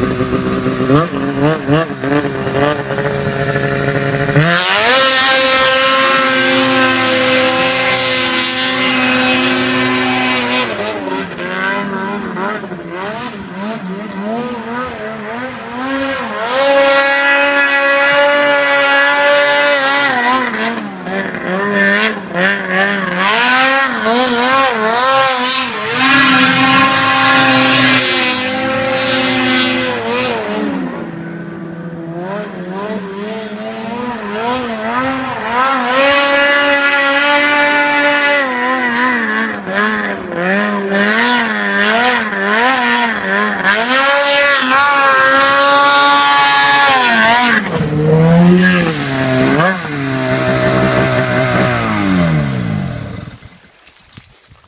Mm-hmm. Yeah.